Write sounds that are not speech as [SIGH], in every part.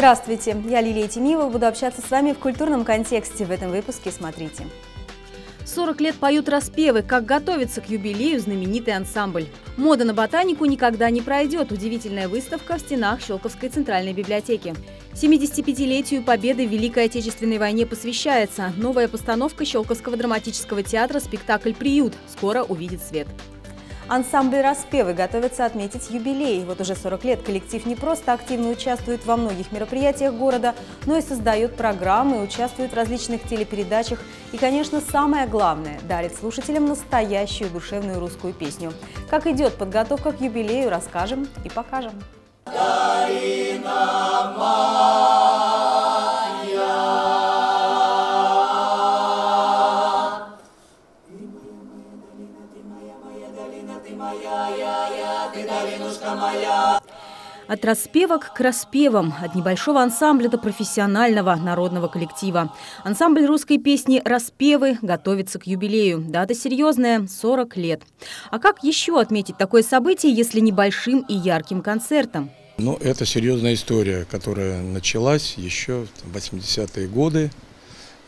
Здравствуйте, я Лилия Тимиева, буду общаться с вами в культурном контексте. В этом выпуске смотрите. 40 лет поют распевы, как готовится к юбилею знаменитый ансамбль. Мода на ботанику никогда не пройдет. Удивительная выставка в стенах Щелковской центральной библиотеки. 75-летию Победы в Великой Отечественной войне посвящается. Новая постановка Щелковского драматического театра «Спектакль «Приют» скоро увидит свет. Ансамбль «Распевы» готовится отметить юбилей. Вот уже 40 лет коллектив не просто активно участвует во многих мероприятиях города, но и создает программы, участвует в различных телепередачах и, конечно, самое главное – дарит слушателям настоящую душевную русскую песню. Как идет подготовка к юбилею, расскажем и покажем. Дарина От распевок к распевам, от небольшого ансамбля до профессионального народного коллектива. Ансамбль русской песни «Распевы» готовится к юбилею. Дата серьезная – 40 лет. А как еще отметить такое событие, если небольшим и ярким концертом? Ну, это серьезная история, которая началась еще в 80-е годы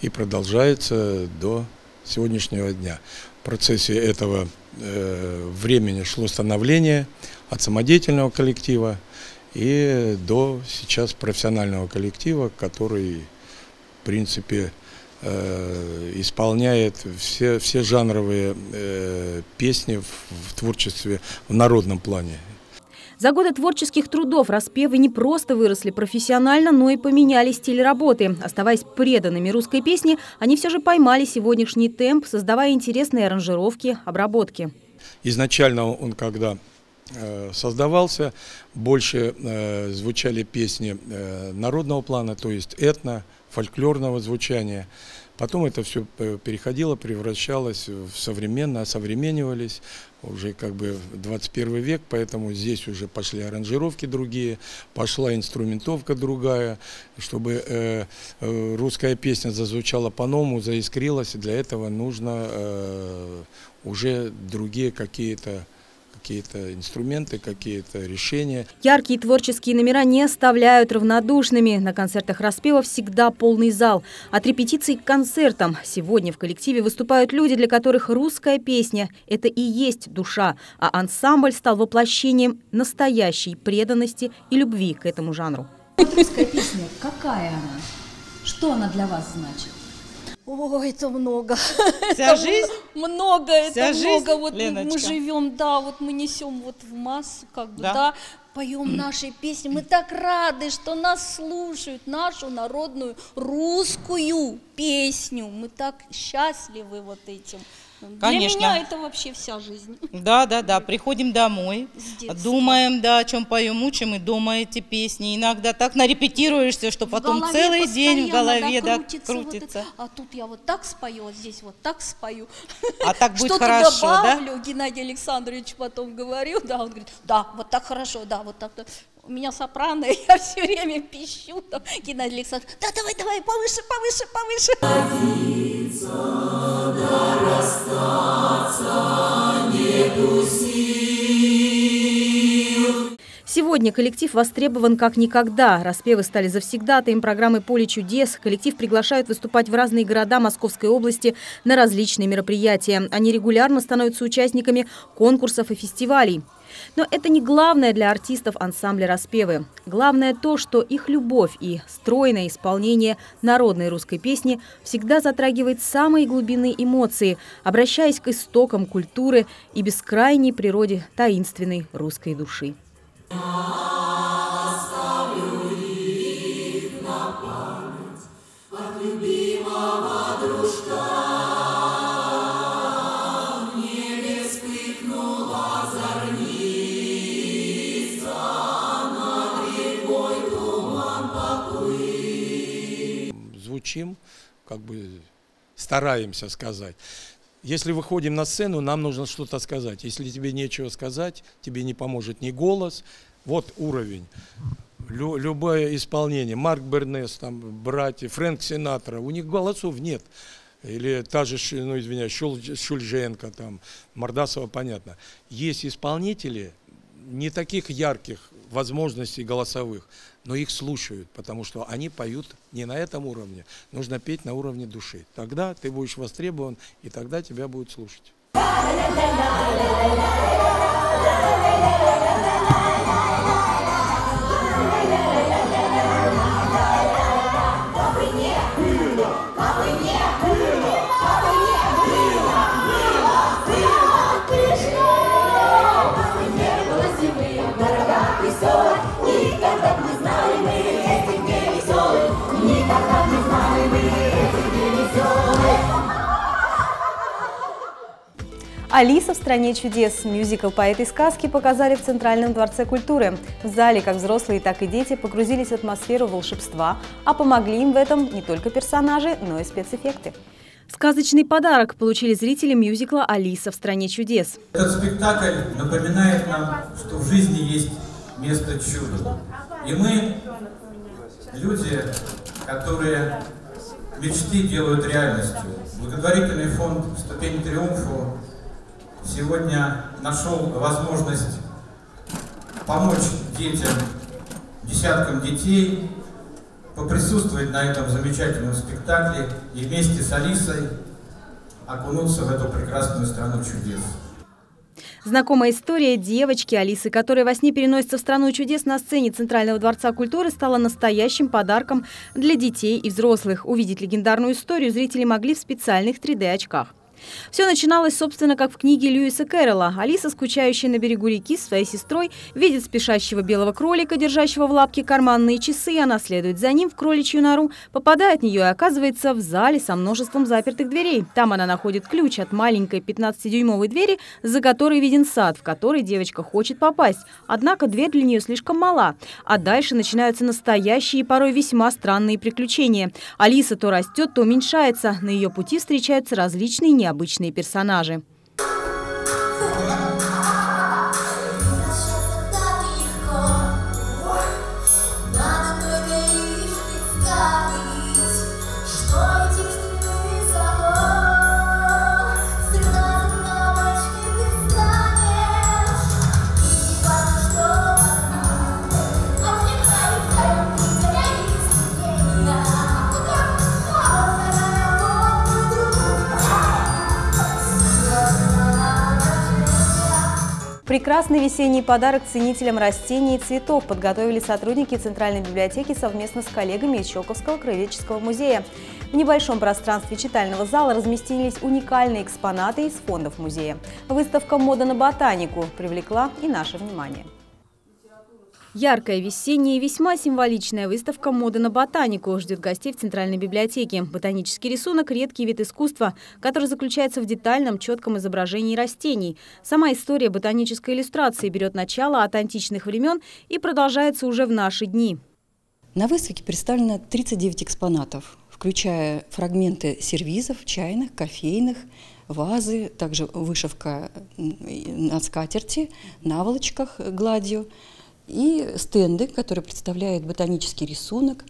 и продолжается до сегодняшнего дня. В процессе этого времени шло становление от самодеятельного коллектива и до сейчас профессионального коллектива, который, в принципе, э, исполняет все, все жанровые э, песни в творчестве в народном плане. За годы творческих трудов распевы не просто выросли профессионально, но и поменяли стиль работы. Оставаясь преданными русской песне, они все же поймали сегодняшний темп, создавая интересные аранжировки, обработки. Изначально он, когда Э, создавался, больше э, звучали песни э, народного плана, то есть этно, фольклорного звучания. Потом это все переходило, превращалось в современное, осовременивались, уже как бы 21 век, поэтому здесь уже пошли аранжировки другие, пошла инструментовка другая, чтобы э, русская песня зазвучала по-новому, заискрилась, для этого нужно э, уже другие какие-то какие-то инструменты, какие-то решения. Яркие творческие номера не оставляют равнодушными. На концертах распева всегда полный зал. От репетиций к концертам. Сегодня в коллективе выступают люди, для которых русская песня – это и есть душа, а ансамбль стал воплощением настоящей преданности и любви к этому жанру. Русская песня, какая она? Что она для вас значит? Ой, это много. Вся жизнь? Много, это Вся много. Жизнь, вот Леночка. мы живем, да, вот мы несем вот в массу, как бы, Да. да, поем наши песни. Мы так рады, что нас слушают, нашу народную русскую песню. Мы так счастливы вот этим. Конечно. Для меня это вообще вся жизнь. [LAUGHS] Да, да, да. Приходим домой, думаем, да, о чем поем, учим и дома эти песни. Иногда так нарепетируешься, что В потом целый день в голове да, крутится. вот крутится. это. а тут я вот так спою, вот здесь вот так спою. А так [LAUGHS] будет хорошо, да? добавлю, Геннадий Александрович потом говорил, да, он говорит, да, вот так хорошо, да, вот так. У меня сопрано, [LAUGHS] я все время пищу, там, Геннадий Александрович, да, давай, давай, повыше, повыше, повыше. Сегодня коллектив востребован как никогда. Распевы стали завсегдатаем программы «Поле чудес». Коллектив приглашают выступать в разные города Московской области на различные мероприятия. Они регулярно становятся участниками конкурсов и фестивалей. Но это не главное для артистов ансамбля «Распевы». Главное то, что их любовь и стройное исполнение народной русской песни всегда затрагивает самые глубинные эмоции, обращаясь к истокам культуры и бескрайней природе таинственной русской души. Как бы стараемся сказать. Если выходим на сцену, нам нужно что-то сказать. Если тебе нечего сказать, тебе не поможет ни голос. Вот уровень. Лю- любое исполнение. Марк Бернес, там, братья, Фрэнк Синатра, у них голосов нет. Или та же, ну, извиняюсь, Шул- Шульженко, там, Мордасова, понятно. Есть исполнители, не таких ярких возможностей голосовых, но их слушают, потому что они поют не на этом уровне, нужно петь на уровне души. Тогда ты будешь востребован, и тогда тебя будут слушать. Алиса в стране чудес. Мюзикл по этой сказке показали в Центральном дворце культуры. В зале как взрослые, так и дети погрузились в атмосферу волшебства, а помогли им в этом не только персонажи, но и спецэффекты. Сказочный подарок получили зрители мюзикла «Алиса в стране чудес». Этот спектакль напоминает нам, что в жизни есть место чуда. И мы, люди, которые мечты делают реальностью. Благотворительный фонд «Ступень триумфу» сегодня нашел возможность помочь детям, десяткам детей, поприсутствовать на этом замечательном спектакле и вместе с Алисой окунуться в эту прекрасную страну чудес. Знакомая история девочки Алисы, которая во сне переносится в страну чудес на сцене Центрального дворца культуры, стала настоящим подарком для детей и взрослых. Увидеть легендарную историю зрители могли в специальных 3D-очках. Все начиналось, собственно, как в книге Льюиса Кэрролла. Алиса, скучающая на берегу реки с своей сестрой, видит спешащего белого кролика, держащего в лапке карманные часы, она следует за ним в кроличью нору, попадает в нее и оказывается в зале со множеством запертых дверей. Там она находит ключ от маленькой 15-дюймовой двери, за которой виден сад, в который девочка хочет попасть. Однако дверь для нее слишком мала. А дальше начинаются настоящие порой весьма странные приключения. Алиса то растет, то уменьшается. На ее пути встречаются различные необычные необычные персонажи. Прекрасный весенний подарок ценителям растений и цветов подготовили сотрудники Центральной библиотеки совместно с коллегами из Щелковского краеведческого музея. В небольшом пространстве читального зала разместились уникальные экспонаты из фондов музея. Выставка «Мода на ботанику» привлекла и наше внимание. Яркая весенняя и весьма символичная выставка «Мода на ботанику» ждет гостей в Центральной библиотеке. Ботанический рисунок – редкий вид искусства, который заключается в детальном, четком изображении растений. Сама история ботанической иллюстрации берет начало от античных времен и продолжается уже в наши дни. На выставке представлено 39 экспонатов, включая фрагменты сервизов, чайных, кофейных, вазы, также вышивка на скатерти, наволочках гладью – и стенды, которые представляют ботанический рисунок.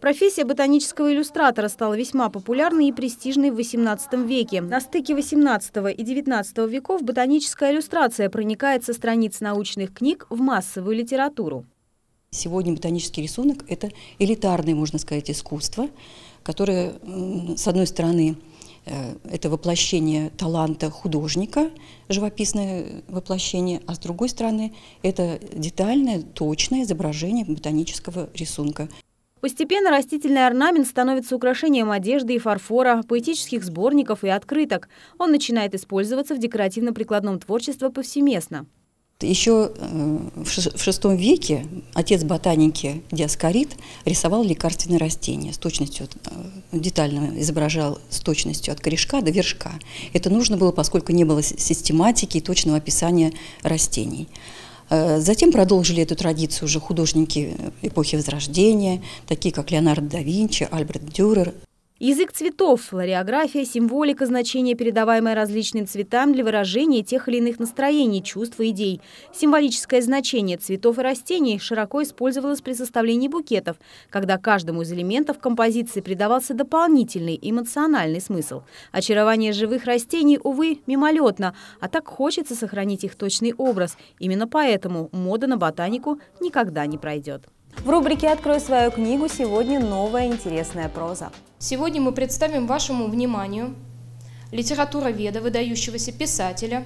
Профессия ботанического иллюстратора стала весьма популярной и престижной в XVIII веке. На стыке XVIII и XIX веков ботаническая иллюстрация проникает со страниц научных книг в массовую литературу. Сегодня ботанический рисунок – это элитарное, можно сказать, искусство, которое, с одной стороны, это воплощение таланта художника, живописное воплощение, а с другой стороны это детальное, точное изображение ботанического рисунка. Постепенно растительный орнамент становится украшением одежды и фарфора, поэтических сборников и открыток. Он начинает использоваться в декоративно-прикладном творчестве повсеместно. Еще э, в VI веке отец ботаники Диаскорид рисовал лекарственные растения с точностью, э, детально изображал с точностью от корешка до вершка. Это нужно было, поскольку не было систематики и точного описания растений. Э, затем продолжили эту традицию уже художники эпохи Возрождения, такие как Леонардо да Винчи, Альберт Дюрер. Язык цветов, флореография, символика, значение, передаваемое различным цветам для выражения тех или иных настроений, чувств и идей. Символическое значение цветов и растений широко использовалось при составлении букетов, когда каждому из элементов композиции придавался дополнительный эмоциональный смысл. Очарование живых растений, увы, мимолетно, а так хочется сохранить их точный образ. Именно поэтому мода на ботанику никогда не пройдет. В рубрике «Открой свою книгу» сегодня новая интересная проза. Сегодня мы представим вашему вниманию литературоведа, выдающегося писателя,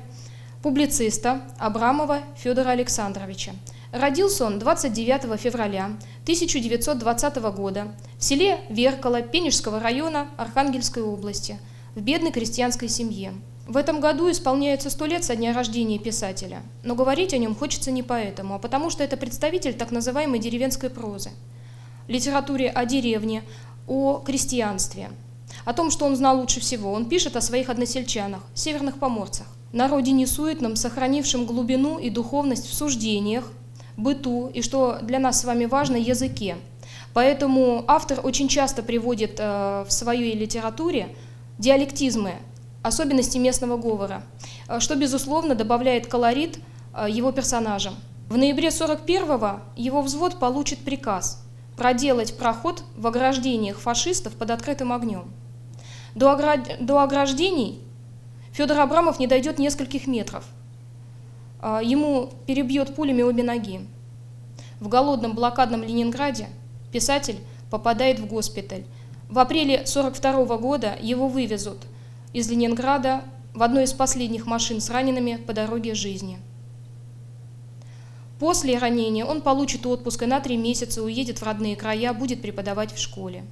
публициста Абрамова Федора Александровича. Родился он 29 февраля 1920 года в селе Веркало Пенежского района Архангельской области в бедной крестьянской семье. В этом году исполняется сто лет со дня рождения писателя, но говорить о нем хочется не поэтому, а потому что это представитель так называемой деревенской прозы, литературе о деревне, о крестьянстве, о том, что он знал лучше всего. Он пишет о своих односельчанах, северных поморцах, народе несуетном, сохранившем глубину и духовность в суждениях, быту и, что для нас с вами важно, языке. Поэтому автор очень часто приводит э, в своей литературе диалектизмы, особенности местного говора, э, что, безусловно, добавляет колорит э, его персонажам. В ноябре 41-го его взвод получит приказ проделать проход в ограждениях фашистов под открытым огнем. До, оград... До ограждений Федор Абрамов не дойдет нескольких метров. Э, ему перебьет пулями обе ноги. В голодном блокадном Ленинграде писатель попадает в госпиталь. В апреле 42 года его вывезут – из Ленинграда в одной из последних машин с ранеными по дороге жизни. После ранения он получит отпуск и на три месяца уедет в родные края, будет преподавать в школе.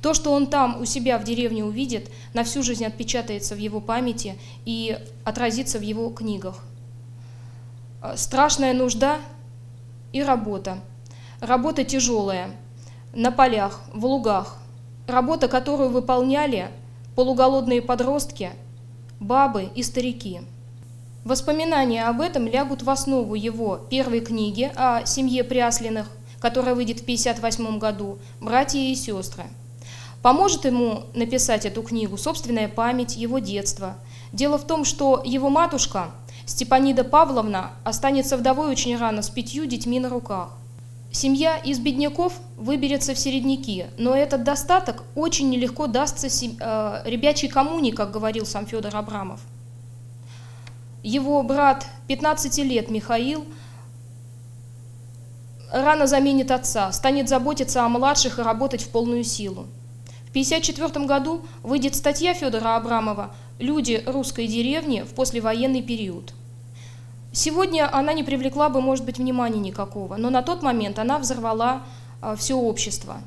То, что он там у себя в деревне увидит, на всю жизнь отпечатается в его памяти и отразится в его книгах. Страшная нужда и работа. Работа тяжелая, на полях, в лугах. Работа, которую выполняли полуголодные подростки, бабы и старики. Воспоминания об этом лягут в основу его первой книги о семье Пряслиных, которая выйдет в 1958 году «Братья и сестры». Поможет ему написать эту книгу собственная память его детства. Дело в том, что его матушка, Степанида Павловна, останется вдовой очень рано с пятью детьми на руках. Семья из бедняков выберется в середняки, но этот достаток очень нелегко дастся э, ребячей коммуне, как говорил сам Федор Абрамов. Его брат 15 лет Михаил рано заменит отца, станет заботиться о младших и работать в полную силу. В 1954 году выйдет статья Федора Абрамова «Люди русской деревни в послевоенный период». Сегодня она не привлекла бы, может быть, внимания никакого, но на тот момент она взорвала а, все общество.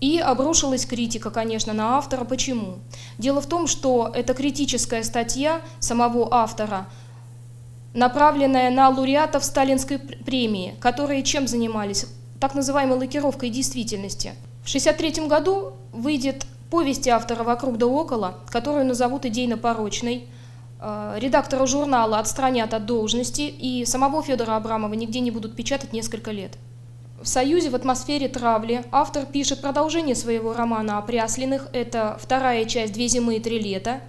И обрушилась критика, конечно, на автора. Почему? Дело в том, что эта критическая статья самого автора, направленная на лауреатов Сталинской премии, которые чем занимались? Так называемой лакировкой действительности. В 1963 году выйдет повесть автора «Вокруг да около», которую назовут идейно-порочной – редактора журнала отстранят от должности, и самого Федора Абрамова нигде не будут печатать несколько лет. В «Союзе» в атмосфере травли автор пишет продолжение своего романа о Пряслиных. Это вторая часть «Две зимы и три лета»,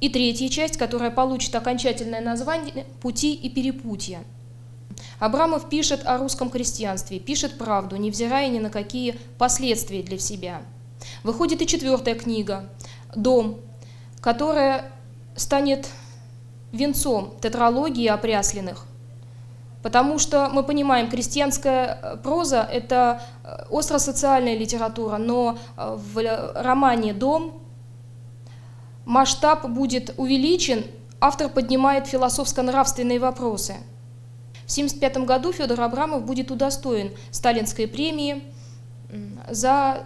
и третья часть, которая получит окончательное название «Пути и перепутья». Абрамов пишет о русском крестьянстве, пишет правду, невзирая ни на какие последствия для себя. Выходит и четвертая книга «Дом», которая станет венцом тетралогии опрясленных. Потому что мы понимаем, крестьянская э, проза – это э, остро-социальная литература, но э, в романе «Дом» масштаб будет увеличен, автор поднимает философско-нравственные вопросы. В 1975 году Федор Абрамов будет удостоен Сталинской премии за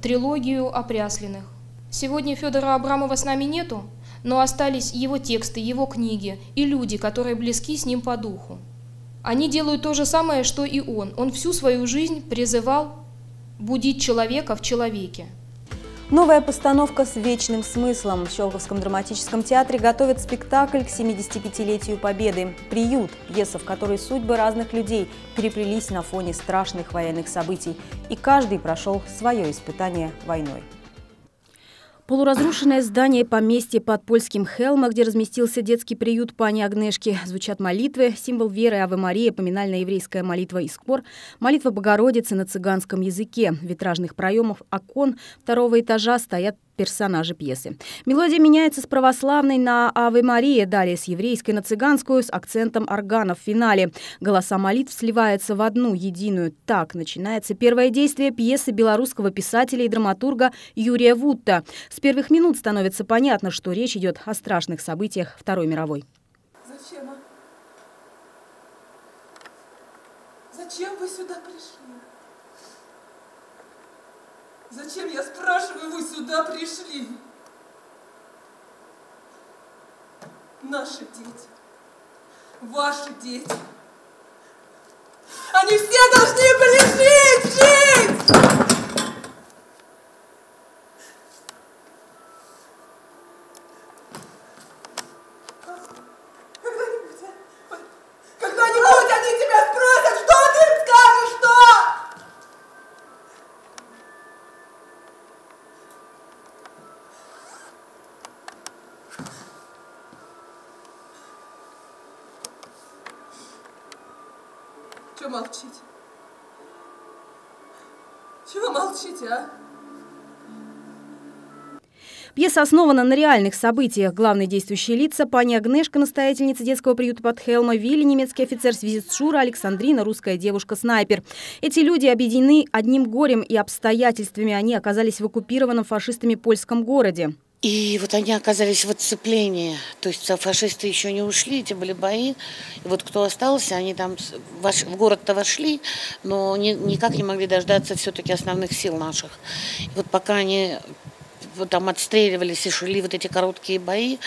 трилогию опрясленных. Сегодня Федора Абрамова с нами нету, но остались его тексты, его книги и люди, которые близки с ним по духу. Они делают то же самое, что и он. Он всю свою жизнь призывал будить человека в человеке. Новая постановка с вечным смыслом. В Щелковском драматическом театре готовят спектакль к 75-летию Победы. «Приют» – пьеса, в которой судьбы разных людей переплелись на фоне страшных военных событий. И каждый прошел свое испытание войной. Полуразрушенное здание поместья под польским Хелма, где разместился детский приют пани Агнешки. Звучат молитвы, символ веры Аве Мария, поминальная еврейская молитва Искор, молитва Богородицы на цыганском языке. Витражных проемов окон второго этажа стоят персонажи пьесы. Мелодия меняется с православной на «Аве Мария», далее с еврейской на цыганскую с акцентом органа в финале. Голоса молитв сливаются в одну единую. Так начинается первое действие пьесы белорусского писателя и драматурга Юрия Вутта. С первых минут становится понятно, что речь идет о страшных событиях Второй мировой. Зачем? А? Зачем вы сюда пришли? Зачем, я спрашиваю, вы сюда пришли? Наши дети, ваши дети, они все должны были молчите? Чего молчите, а? Пьеса основана на реальных событиях. Главные действующие лица – пани Агнешка, настоятельница детского приюта под Хелма, Вилли, немецкий офицер связист Шура, Александрина, русская девушка-снайпер. Эти люди объединены одним горем и обстоятельствами. Они оказались в оккупированном фашистами польском городе. И вот они оказались в отцеплении, то есть фашисты еще не ушли, эти были бои. И вот кто остался, они там в город-то вошли, но не, никак не могли дождаться все-таки основных сил наших. И вот пока они вот там отстреливались и шли вот эти короткие бои,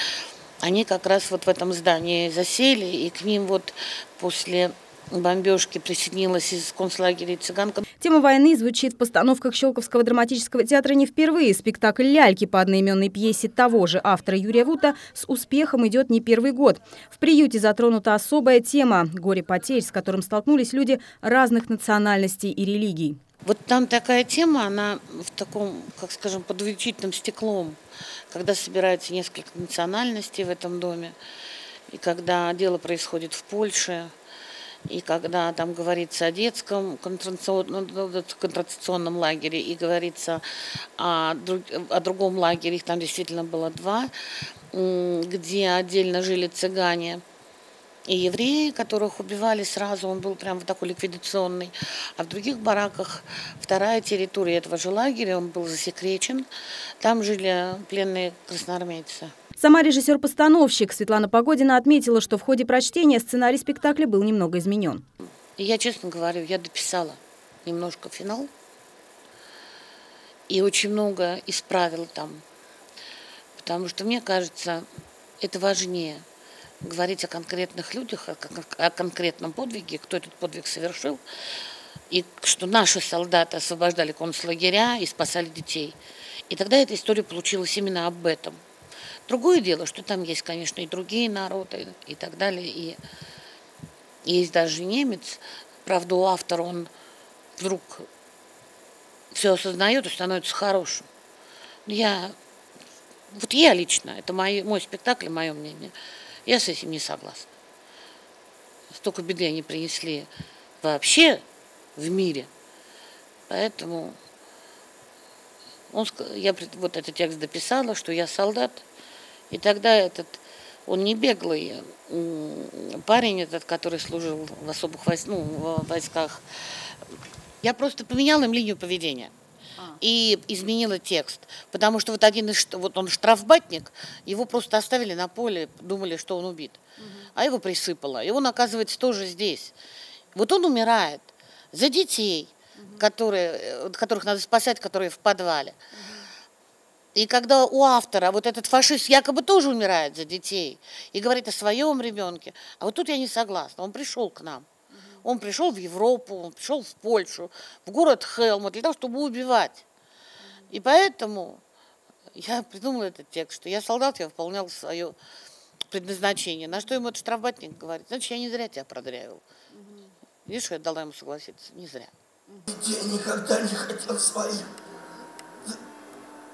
они как раз вот в этом здании засели, и к ним вот после бомбежки присоединилась из концлагеря цыганка. Тема войны звучит в постановках Щелковского драматического театра не впервые. Спектакль «Ляльки» по одноименной пьесе того же автора Юрия Вута с успехом идет не первый год. В приюте затронута особая тема – горе-потерь, с которым столкнулись люди разных национальностей и религий. Вот там такая тема, она в таком, как скажем, под увеличительным стеклом, когда собирается несколько национальностей в этом доме, и когда дело происходит в Польше – и когда там говорится о детском концентрационном, ну, концентрационном лагере и говорится о, о другом лагере, их там действительно было два, где отдельно жили цыгане и евреи, которых убивали сразу, он был прям такой ликвидационный. А в других бараках вторая территория этого же лагеря, он был засекречен, там жили пленные красноармейцы. Сама режиссер-постановщик Светлана Погодина отметила, что в ходе прочтения сценарий спектакля был немного изменен. Я честно говорю, я дописала немножко финал и очень много исправила там. Потому что мне кажется, это важнее говорить о конкретных людях, о конкретном подвиге, кто этот подвиг совершил, и что наши солдаты освобождали концлагеря и спасали детей. И тогда эта история получилась именно об этом – Другое дело, что там есть, конечно, и другие народы и так далее. И есть даже немец, правда, у автора он вдруг все осознает и становится хорошим. Я, вот я лично, это мой, мой спектакль, мое мнение, я с этим не согласна. Столько беды они принесли вообще в мире. Поэтому он, я вот этот текст дописала, что я солдат – и тогда этот, он не беглый парень этот, который служил в особых войс, ну, в войсках. Я просто поменяла им линию поведения а. и изменила текст. Потому что вот один из, вот он штрафбатник, его просто оставили на поле, думали, что он убит. Угу. А его присыпало. И он, оказывается, тоже здесь. Вот он умирает за детей, угу. которые, э, которых надо спасать, которые в подвале. Угу. И когда у автора вот этот фашист якобы тоже умирает за детей и говорит о своем ребенке, а вот тут я не согласна. Он пришел к нам. Он пришел в Европу, он пришел в Польшу, в город Хелма для того, чтобы убивать. И поэтому я придумала этот текст, что я солдат, я выполнял свое предназначение. На что ему этот штрафбатник говорит? Значит, я не зря тебя продрявил. Видишь, я дала ему согласиться. Не зря. Я никогда не хотел своим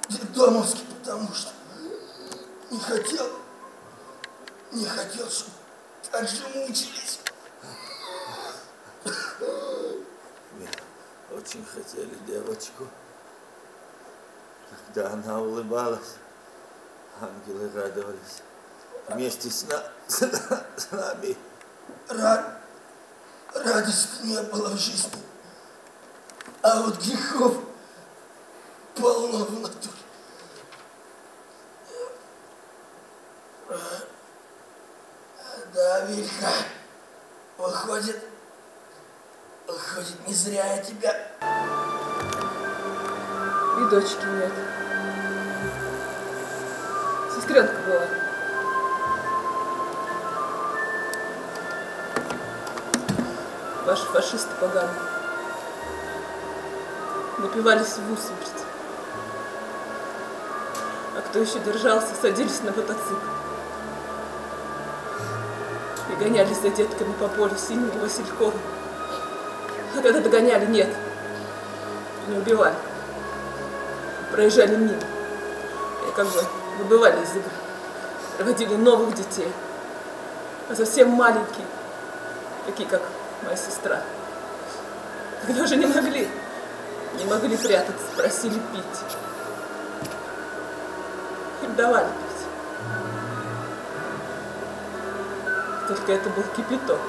детдомовский, потому что не хотел, не хотел, чтобы так же мучились. Мы очень хотели девочку. Когда она улыбалась, ангелы радовались. Вместе с, на, с, с нами. Рад, радости не было в жизни. А вот грехов полно в натуре. Да, Вилька, выходит, выходит, не зря я тебя... И дочки нет. Сестренка была. Ваши фашисты поганые. Напивались в усмерть. А кто еще держался, садились на мотоцикл. Гонялись за детками по полю синего Василькова. А когда догоняли, нет. Не убивали. Проезжали мимо. И как бы выбывали из игры. Проводили новых детей. А совсем маленькие, такие как моя сестра. Когда уже не могли, не могли прятаться, просили пить. Им давали Только это был кипяток.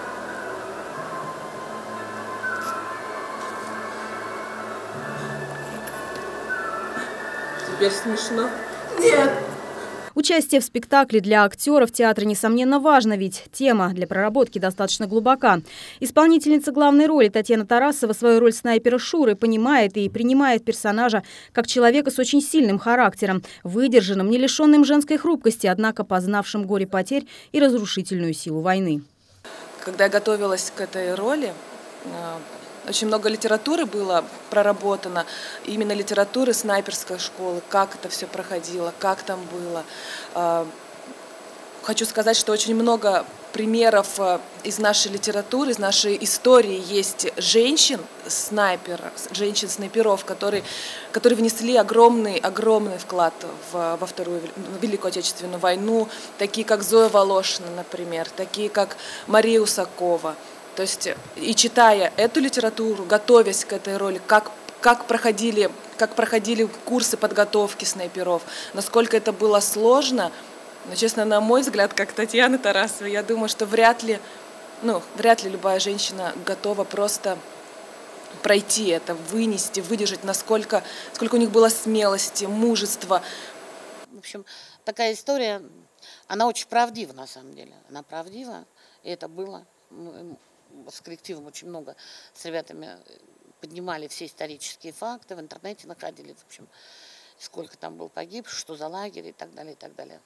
Теперь смешно? Нет! Участие в спектакле для актеров театра, несомненно, важно, ведь тема для проработки достаточно глубока. Исполнительница главной роли Татьяна Тарасова свою роль снайпера Шуры понимает и принимает персонажа как человека с очень сильным характером, выдержанным, не лишенным женской хрупкости, однако познавшим горе потерь и разрушительную силу войны. Когда я готовилась к этой роли, очень много литературы было проработано, именно литературы снайперской школы, как это все проходило, как там было. А, хочу сказать, что очень много примеров э, из нашей литературы, из нашей истории есть женщин снайпер, женщин-снайперов, которые, которые внесли огромный, огромный вклад в, во Вторую Великую Отечественную войну, такие как Зоя Волошина, например, такие как Мария Усакова. То есть и читая эту литературу, готовясь к этой роли, как как проходили, как проходили курсы подготовки снайперов, насколько это было сложно. Но, честно, на мой взгляд, как Татьяна Тарасова, я думаю, что вряд ли, ну, вряд ли любая женщина готова просто пройти это, вынести, выдержать, насколько, сколько у них было смелости, мужества. В общем, такая история, она очень правдива на самом деле. Она правдива, и это было с коллективом очень много с ребятами поднимали все исторические факты, в интернете находили, в общем, сколько там был погибших, что за лагерь и так далее, и так далее.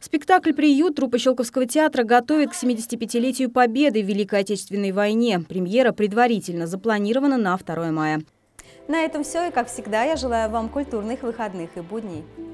Спектакль «Приют» труппа Щелковского театра готовит к 75-летию Победы в Великой Отечественной войне. Премьера предварительно запланирована на 2 мая. На этом все. И, как всегда, я желаю вам культурных выходных и будней.